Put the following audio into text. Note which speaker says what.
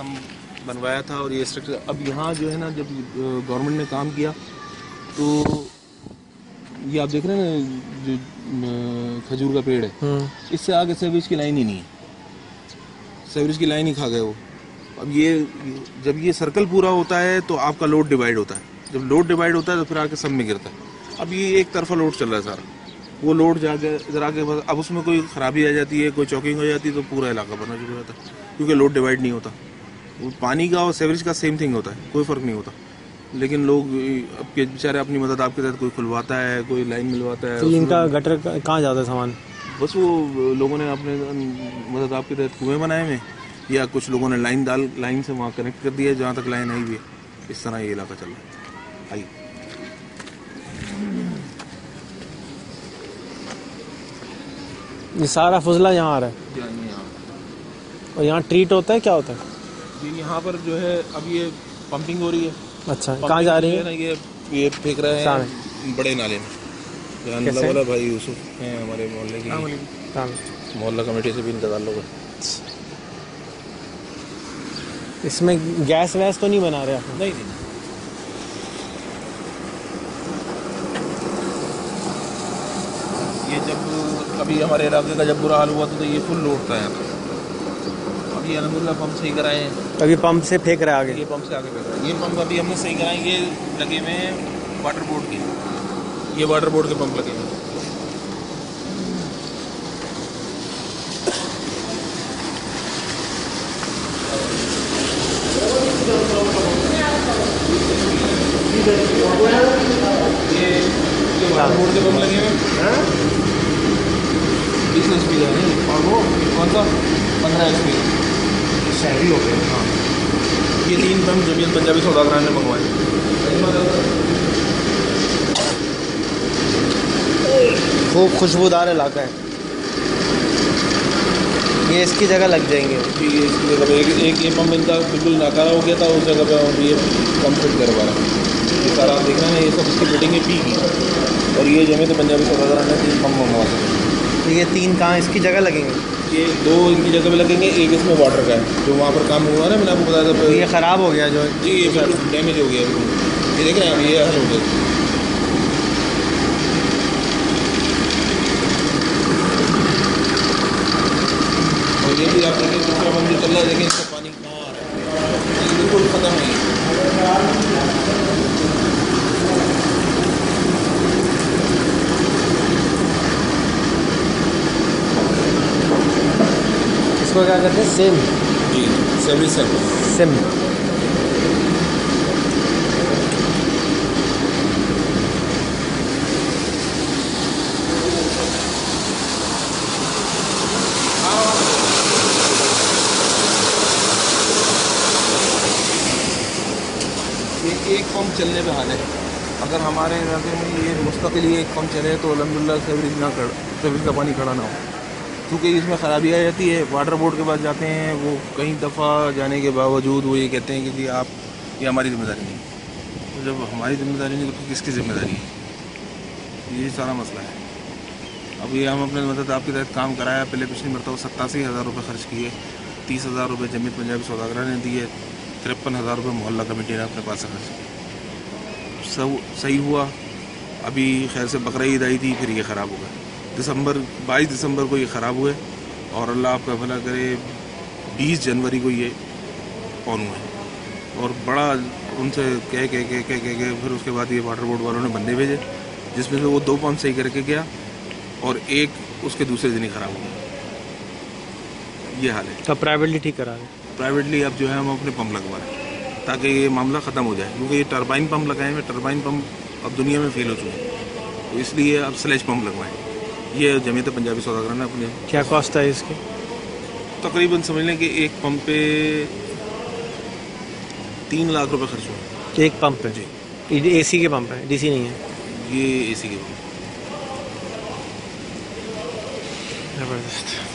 Speaker 1: स्तंभ बनवाया था और ये स्ट्रक्चर अब यहाँ जो है ना जब गवर्नमेंट ने काम किया तो ये आप देख रहे हैं ना जो खजूर का पेड़ है
Speaker 2: हम्म।
Speaker 1: इससे आगे सेवरेज की लाइन ही नहीं है। सेवरेज की लाइन ही खा गए वो। अब ये जब ये सर्कल पूरा होता है तो आपका लोड डिवाइड होता है। जब लोड डिवाइड होता है तो फिर आके सब में गिरता है। अब ये एक तरफा लोड चल रहा है सारा। वो लोड जाके इधर आके बस अब उसमें कोई खराबी आ जाती है कोई चौकिंग हो जाती है तो पूरा इलाका बनना शुरू हो जाता है क्योंकि लोड डिवाइड नहीं होता। वो पानी का और सेवरेज का सेम थिंग होता है कोई फ़र्क नहीं होता। लेकिन लोग अब के बेचारे अपनी मदद आपके तहत कोई खुलवाता है कोई लाइन मिलवाता है
Speaker 2: तो इनका गटर कहाँ जाता है सामान?
Speaker 1: बस वो लोगों ने अपने मदद आपके तहत कुएँ बनाए हुए या कुछ लोगों ने लाइन डाल लाइन से वहाँ कनेक्ट कर दिया जहाँ तक लाइन आई हुई है। इस तरह ये इलाका चल रहा है। आइए।
Speaker 2: ये सारा फजला यहाँ आ रहा है? और यहाँ ट्रीट होता है क्या होता है?
Speaker 1: ये यहाँ पर जो है अब ये पंपिंग हो रही है।
Speaker 2: अच्छा कहाँ जा रही
Speaker 1: है
Speaker 2: है?
Speaker 1: ना ये ये फेंक रहे हैं बड़े नाले में। अल्लाह वाला भाई यूसुफ हैं हमारे मोहल्ले की मोहल्ला कमेटी से भी इनका ताल्लुक है।
Speaker 2: इसमें गैस वैस तो नहीं बना रहे आप?
Speaker 1: नहीं नहीं। ये जब कभी हमारे इलाके का जब बुरा हाल हुआ था तो ये फुल यहाँ। पर अभी अलहमदिल्ला पंप सही कराए हैं।
Speaker 2: अभी पंप से फेंक रहे हैं आगे।
Speaker 1: ये पंप से आगे बढ़ रहा है। ये पंप अभी हमने सही कराए ये लगे हुए हैं वाटर बोर्ड के। ये वाटर बोर्ड के पंप लगे हुए हैं। बोर्ड के पंप लगे हुए बीस एच पी है? नहीं और वो कौन सा? पंद्रह एच पी शहरी हो गए हाँ ये तीन पंप ज़मीन पंजाबी सौदागरान ने मंगवाए।
Speaker 2: खूब खुशबूदार इलाका है। ये इसकी जगह लग जाएँगे।
Speaker 1: ये इसकी जगह पे एक, एक ये पम्प इनका बिल्कुल नाकारा हो गया था उस जगह पे हम ये पंप फिट करवा रहे हैं। ये सारा आप देख रहे हैं ये सब इसकी फिटिंग है पी की और ये ज़मीन पंजाबी सौदागरान ने तीन पम्प मंगवा सके
Speaker 2: तो ये तीन कहाँ इसकी जगह लगेंगे?
Speaker 1: ये दो इनकी जगह पे लगेंगे एक इसमें वाटर का है जो वहाँ पर काम हुआ है ना मैंने आपको बताया
Speaker 2: तो
Speaker 1: था
Speaker 2: ये ख़राब हो गया जो
Speaker 1: जी ये डैमेज हो गया ये देख रहे हैं आप ये हल हो गया। और ये भी आप देखें दूसरा मंदिर चल रहा है देखिए इसका पानी कहाँ आ रहा है ये बिल्कुल ख़त्म है
Speaker 2: इसको क्या कहते हैं? सिम
Speaker 1: जी सर्विस सेंटर
Speaker 2: सिम
Speaker 1: ये एक पंप चलने पे हाल है। अगर हमारे इलाके में ये मुस्तकिल ही एक पंप चले तो अलहमदिल्ला सेवरेज ना कर सेवरेज का पानी खड़ा ना हो। क्योंकि इसमें ख़राबी आ जाती है वाटर बोर्ड के पास जाते हैं, वो कई दफ़ा जाने के बावजूद वो ये कहते हैं कि जी आप, ये हमारी ज़िम्मेदारी नहीं तो जब हमारी ज़िम्मेदारी नहीं तो किसकी ज़िम्मेदारी है? ये सारा मसला है। अब ये हम अपने मदद आपके तहत काम कराया, पहले पिछली मरतब सत्तासी हज़ार रुपये खर्च किए, तीस हज़ार रुपये ज़मीन पंजाबी सौदागरा ने दिए, तिरपन हज़ार रुपये मोहल्ला कमेटी ने अपने पास खर्च किए सब सही हुआ, अभी खैर से बकरा ईद आई थी, फिर ये ख़राब हो गया। दिसंबर 22 दिसंबर को ये ख़राब हुए और अल्लाह आपका भला करे 20 जनवरी को ये ऑन हुए। और बड़ा उनसे कह कह कह कह कह के फिर उसके बाद ये वाटर बोर्ड वालों ने बंदे भेजे जिसमें से वो दो पंप सही करके गया और एक उसके दूसरे दिन ही ख़राब हो गया। ये हाल है।
Speaker 2: तो प्राइवेटली ठीक करा रहे
Speaker 1: प्राइवेटली अब जो है हम अपने पंप लगवा रहे हैं ताकि ये मामला ख़त्म हो जाए क्योंकि ये टरबाइन पंप लगाए हुए टरबाइन पंप अब दुनिया में फेल हो चुके हैं। तो इसलिए अब स्लेज पंप लगवाएँ। ये जमीयत पंजाबी सौदागर ने अपने।
Speaker 2: क्या कॉस्ट है इसकी?
Speaker 1: तकरीबन समझ लें कि एक पंप पे तीन लाख रुपए खर्च हुआ।
Speaker 2: एक पंप है
Speaker 1: जी।
Speaker 2: ए सी के पंप है डीसी नहीं है?
Speaker 1: ये ए सी के पंप
Speaker 2: ज़बरदस्त।